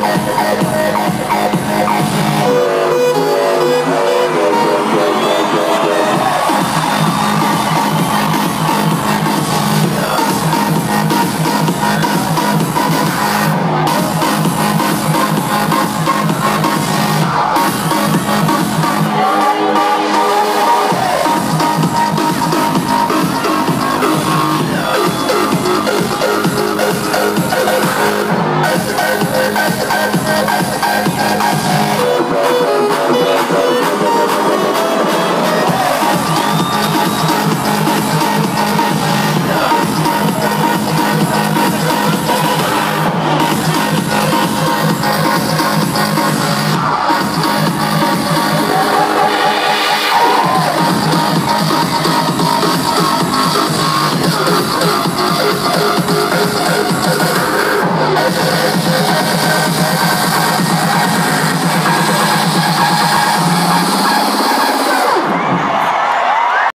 I'm